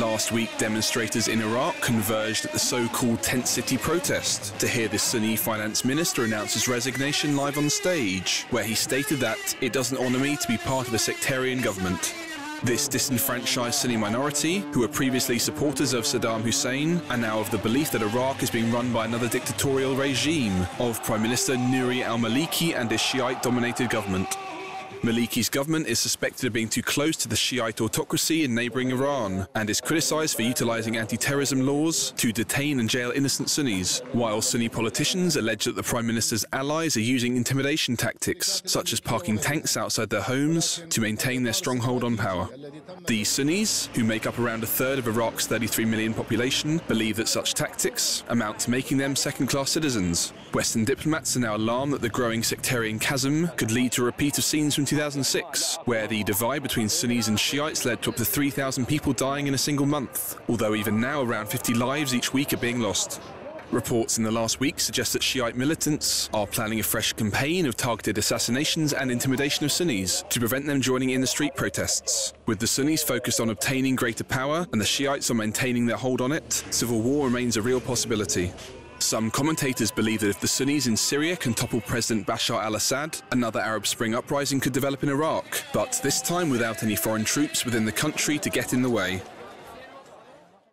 Last week, demonstrators in Iraq converged at the so-called Tent City protest to hear the Sunni finance minister announce his resignation live on stage, where he stated that it doesn't honour me to be part of a sectarian government. This disenfranchised Sunni minority, who were previously supporters of Saddam Hussein, are now of the belief that Iraq is being run by another dictatorial regime of Prime Minister Nouri al-Maliki and his Shiite-dominated government. Maliki's government is suspected of being too close to the Shiite autocracy in neighbouring Iran and is criticised for utilising anti-terrorism laws to detain and jail innocent Sunnis, while Sunni politicians allege that the Prime Minister's allies are using intimidation tactics, such as parking tanks outside their homes, to maintain their stronghold on power. The Sunnis, who make up around a third of Iraq's 33 million population, believe that such tactics amount to making them second-class citizens. Western diplomats are now alarmed that the growing sectarian chasm could lead to a repeat of scenes from 2006, where the divide between Sunnis and Shiites led to up to 3,000 people dying in a single month, although even now around 50 lives each week are being lost. Reports in the last week suggest that Shiite militants are planning a fresh campaign of targeted assassinations and intimidation of Sunnis to prevent them joining in the street protests. With the Sunnis focused on obtaining greater power and the Shiites on maintaining their hold on it, civil war remains a real possibility. Some commentators believe that if the Sunnis in Syria can topple President Bashar al Assad, another Arab Spring uprising could develop in Iraq, but this time without any foreign troops within the country to get in the way.